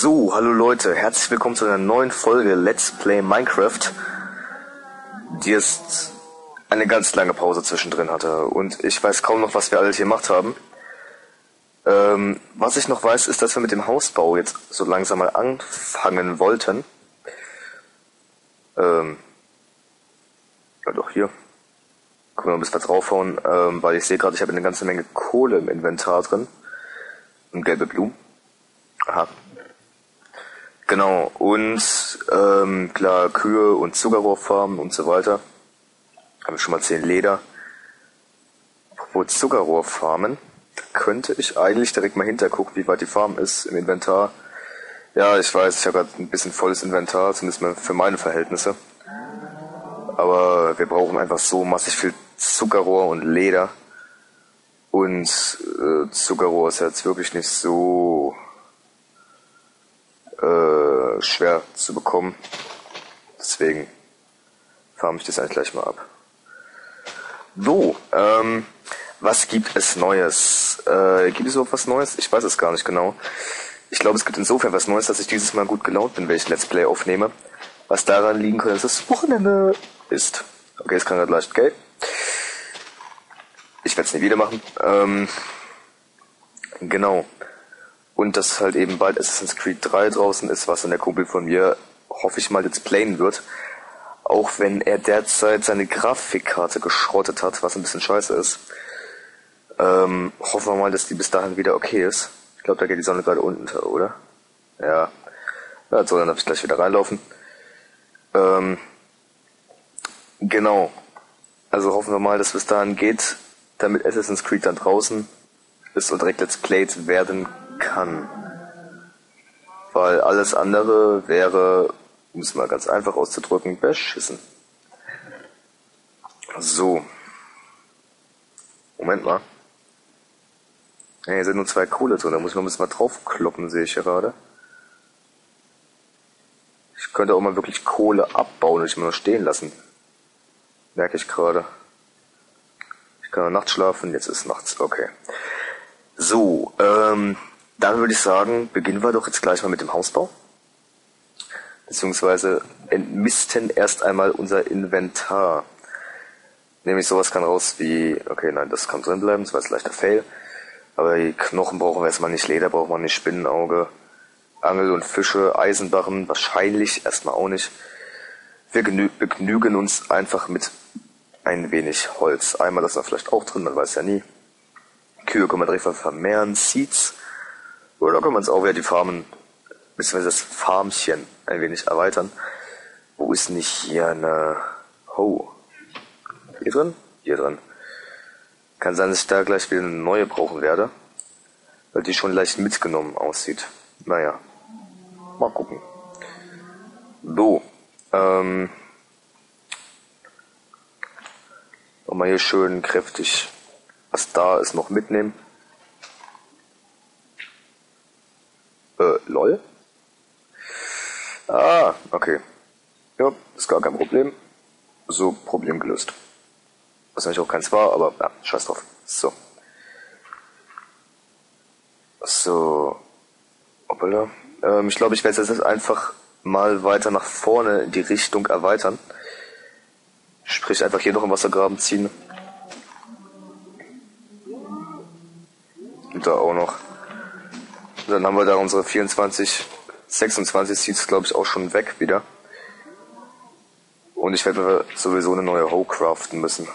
So, hallo Leute, herzlich willkommen zu einer neuen Folge Let's Play Minecraft, die jetzt eine ganz lange Pause zwischendrin hatte und ich weiß kaum noch, was wir alle hier gemacht haben. Ähm, was ich noch weiß, ist, dass wir mit dem Hausbau jetzt so langsam mal anfangen wollten. Ähm, ja doch, hier. Können wir ein bisschen was draufhauen, ähm, weil ich sehe gerade, ich habe eine ganze Menge Kohle im Inventar drin. Und gelbe Blumen. Aha. Genau, und ähm, klar, Kühe und Zuckerrohrfarmen und so weiter. Habe ich schon mal zehn Leder. Wo Zuckerrohrfarmen, könnte ich eigentlich direkt mal hintergucken, wie weit die Farm ist im Inventar. Ja, ich weiß, ich habe gerade ein bisschen volles Inventar, zumindest für meine Verhältnisse. Aber wir brauchen einfach so massig viel Zuckerrohr und Leder. Und äh, Zuckerrohr ist jetzt wirklich nicht so äh, schwer zu bekommen. Deswegen farme ich das eigentlich gleich mal ab. So, ähm, was gibt es Neues? Äh, gibt es überhaupt was Neues? Ich weiß es gar nicht genau. Ich glaube, es gibt insofern was Neues, dass ich dieses Mal gut gelaunt bin, wenn ich Let's Play aufnehme. Was daran liegen könnte, dass es Wochenende ist. Okay, es kann gerade leicht, okay? Ich werde es nie wieder machen. Ähm, genau. Und dass halt eben bald Assassin's Creed 3 draußen ist, was dann der Kumpel von mir, hoffe ich mal, jetzt playen wird. Auch wenn er derzeit seine Grafikkarte geschrottet hat, was ein bisschen scheiße ist. Ähm, hoffen wir mal, dass die bis dahin wieder okay ist. Ich glaube, da geht die Sonne gerade unter, oder? Ja. Ja, so, dann darf ich gleich wieder reinlaufen. Ähm, genau. Also hoffen wir mal, dass bis dahin geht, damit Assassin's Creed dann draußen ist und direkt Let's Played werden kann. Weil alles andere wäre, um es mal ganz einfach auszudrücken, beschissen. So. Moment mal. Ja, hier sind nur zwei Kohle drin, da muss ich noch ein bisschen mal draufkloppen, sehe ich gerade. Ich könnte auch mal wirklich Kohle abbauen und ich mal nur stehen lassen. Merke ich gerade. Ich kann nachts schlafen, jetzt ist nachts, okay. So, ähm, dann würde ich sagen, beginnen wir doch jetzt gleich mal mit dem Hausbau. Beziehungsweise entmisten erst einmal unser Inventar. Nämlich sowas kann raus wie, okay, nein, das kann drin bleiben, das war jetzt leichter Fail. Aber die Knochen brauchen wir erstmal nicht, Leder brauchen wir nicht, Spinnenauge, Angel und Fische, Eisenbarren wahrscheinlich erstmal auch nicht. Wir begnügen uns einfach mit ein wenig Holz. Einmal das da vielleicht auch drin, man weiß ja nie. Kühe können wir direkt vermehren, Seeds oder können wir uns auch wieder die Farmen, beziehungsweise das Farmchen ein wenig erweitern. Wo ist nicht hier eine... Oh. Hier drin? Hier drin. Kann sein, dass ich da gleich wieder eine neue brauchen werde. Weil die schon leicht mitgenommen aussieht. Naja. Mal gucken. So. Ähm. Nochmal hier schön kräftig was da ist noch mitnehmen. Äh, lol. Ah, okay. Ja, ist gar kein Problem. So, Problem gelöst. Was eigentlich auch keins war, aber ja, scheiß drauf. So. So. Hoppala. Ähm, ich glaube, ich werde jetzt einfach mal weiter nach vorne in die Richtung erweitern. Sprich, einfach hier noch im Wassergraben ziehen. Und da auch noch. Dann haben wir da unsere 24, 26 Seeds, glaube ich, auch schon weg wieder. Und ich werde sowieso eine neue Hoe craften müssen.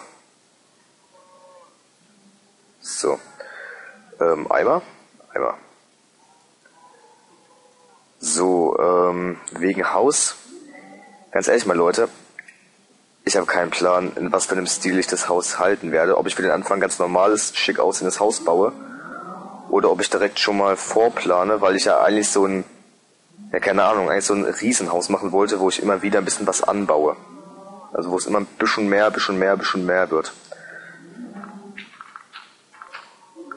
So. Ähm, Eimer? Eimer. So, ähm, wegen Haus. Ganz ehrlich mal, Leute. Ich habe keinen Plan, in was für einem Stil ich das Haus halten werde. Ob ich für den Anfang ganz normales, schick aussehendes Haus baue oder ob ich direkt schon mal vorplane, weil ich ja eigentlich so ein, ja keine Ahnung, eigentlich so ein Riesenhaus machen wollte, wo ich immer wieder ein bisschen was anbaue. Also wo es immer ein bisschen mehr, ein bisschen mehr, ein bisschen mehr wird.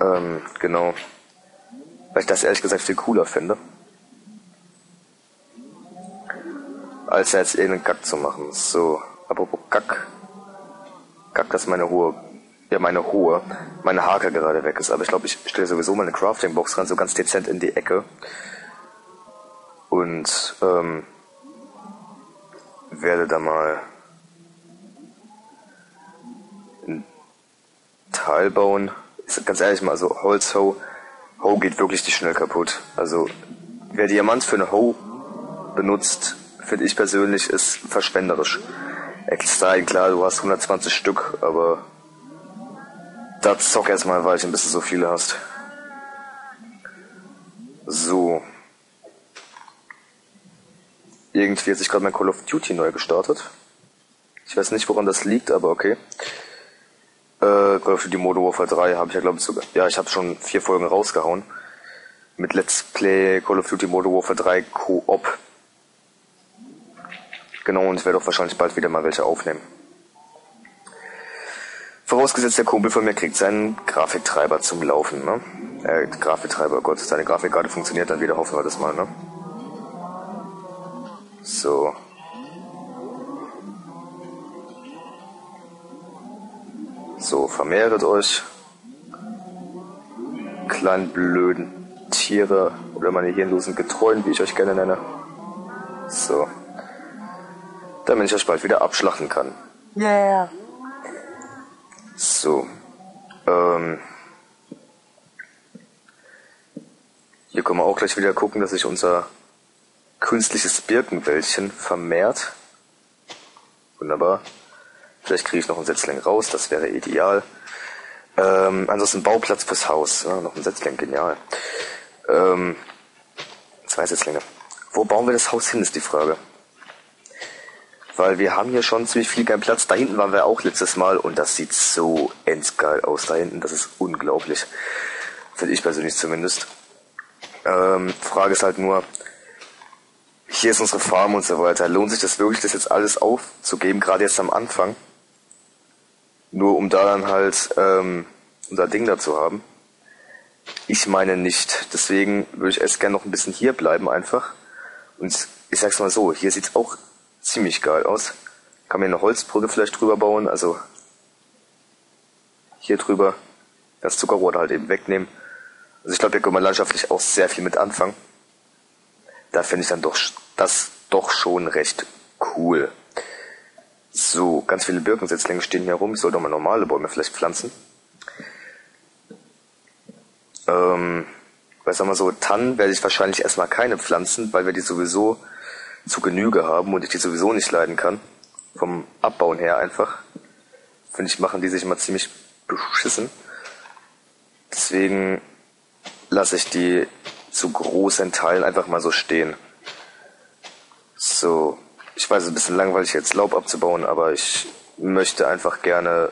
Ähm, genau. Weil ich das ehrlich gesagt viel cooler finde. Als jetzt irgendeinen Kack zu machen. So, apropos Kack. Kack, das ist meine hohe ja, meine hohe, meine Hake gerade weg ist. Aber ich glaube, ich stelle sowieso mal eine Crafting-Box ran, so ganz dezent in die Ecke. und ähm, werde da mal ein Teil bauen. Ist ganz ehrlich mal, also Holzhoe, Hoe geht wirklich nicht schnell kaputt. Also wer Diamant für eine Hoe benutzt, finde ich persönlich, ist verschwenderisch. Eckstein, klar, du hast 120 Stück, aber da zock erstmal ein Weilchen, bis du so viele hast. So. Irgendwie hat sich gerade mein Call of Duty neu gestartet. Ich weiß nicht, woran das liegt, aber okay. Äh, Call of Duty Modern Warfare 3 habe ich ja, glaube ich, sogar. Ja, ich habe schon vier Folgen rausgehauen. Mit Let's Play Call of Duty Modern Warfare 3 Co-op. Genau, und ich werde auch wahrscheinlich bald wieder mal welche aufnehmen. Vorausgesetzt, der Kumpel von mir kriegt seinen Grafiktreiber zum Laufen, ne? Äh, Grafiktreiber, Gott, seine Grafikkarte funktioniert dann wieder, hoffen wir das mal, ne? So. So, vermehret euch. Kleinen blöden Tiere oder meine hirnlosen Getreuen, wie ich euch gerne nenne. So. Damit ich euch bald wieder abschlachten kann. Yeah. So. Ähm. Hier können wir auch gleich wieder gucken, dass sich unser künstliches Birkenwäldchen vermehrt. Wunderbar. Vielleicht kriege ich noch einen Setzling raus, das wäre ideal. Ähm, ansonsten Bauplatz fürs Haus. Ja, noch ein Setzling, genial. Ähm, zwei Setzlinge. Wo bauen wir das Haus hin, ist die Frage. Weil wir haben hier schon ziemlich viel keinen Platz. Da hinten waren wir auch letztes Mal und das sieht so endgeil aus da hinten. Das ist unglaublich. Finde ich persönlich zumindest. Ähm, Frage ist halt nur, hier ist unsere Farm und so weiter. Lohnt sich das wirklich, das jetzt alles aufzugeben, gerade jetzt am Anfang? Nur um da dann halt ähm, unser Ding da zu haben? Ich meine nicht. Deswegen würde ich erst gerne noch ein bisschen hier bleiben einfach. Und ich sag's mal so, hier sieht's auch ziemlich geil aus. Kann mir eine Holzbrücke vielleicht drüber bauen, also hier drüber das Zuckerrohr halt eben wegnehmen. Also ich glaube, hier können wir landschaftlich auch sehr viel mit anfangen. Da finde ich dann doch das doch schon recht cool. So, ganz viele Birkensetzlinge stehen hier rum. Ich sollte auch mal normale Bäume vielleicht pflanzen. Ähm, weil sagen wir so, Tannen werde ich wahrscheinlich erstmal keine pflanzen, weil wir die sowieso zu Genüge haben und ich die sowieso nicht leiden kann. Vom Abbauen her einfach. Finde ich, machen die sich immer ziemlich beschissen. Deswegen lasse ich die zu großen Teilen einfach mal so stehen. So, ich weiß, es ist ein bisschen langweilig jetzt Laub abzubauen, aber ich möchte einfach gerne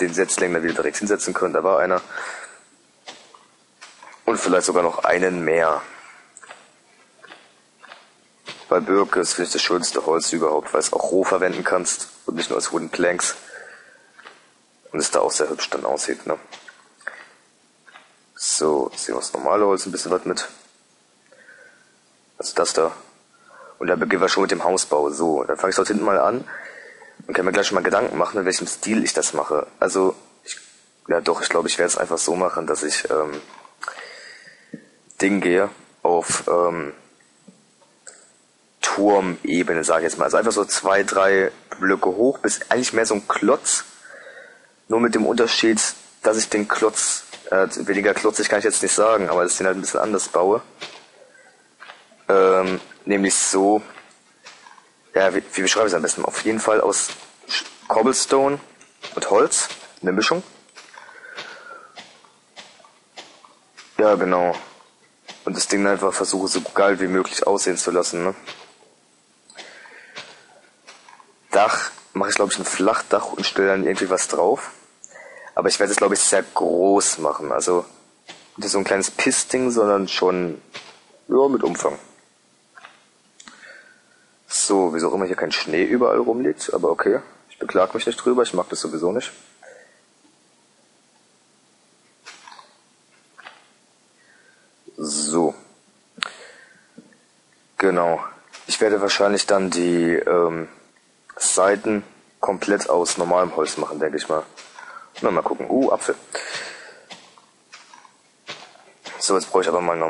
den Setzling da wieder direkt hinsetzen können. Da war einer. Und vielleicht sogar noch einen mehr. Bei Birke ist vielleicht das schönste Holz überhaupt, weil es auch roh verwenden kannst und nicht nur als Wooden Planks. Und es da auch sehr hübsch dann aussieht, ne? So, sehen wir das normale Holz ein bisschen was mit. Also das da. Und da beginnen wir schon mit dem Hausbau. So, dann fange ich dort hinten mal an und kann mir gleich schon mal Gedanken machen, in welchem Stil ich das mache. Also, ich, ja doch, ich glaube, ich werde es einfach so machen, dass ich ähm, Ding gehe auf ähm, Turmebene, sage ich jetzt mal. Also einfach so zwei, drei Blöcke hoch, bis eigentlich mehr so ein Klotz. Nur mit dem Unterschied, dass ich den Klotz, äh, weniger klotzig kann ich jetzt nicht sagen, aber dass ich den halt ein bisschen anders baue. Ähm, nämlich so, ja, wie, wie beschreibe ich es am besten? Auf jeden Fall aus Cobblestone und Holz, eine Mischung. Ja, genau. Und das Ding einfach versuche so geil wie möglich aussehen zu lassen, ne? Dach mache ich glaube ich ein Flachdach und stelle dann irgendwie was drauf. Aber ich werde es glaube ich sehr groß machen. Also nicht so ein kleines Pissding, sondern schon ja, mit Umfang. So, wieso auch immer hier kein Schnee überall rumliegt, aber okay. Ich beklag mich nicht drüber, ich mag das sowieso nicht. So. Genau. Ich werde wahrscheinlich dann die ähm, Seiten komplett aus normalem Holz machen, denke ich mal. Na, mal gucken. Uh, Apfel. So, jetzt brauche ich aber mal normal.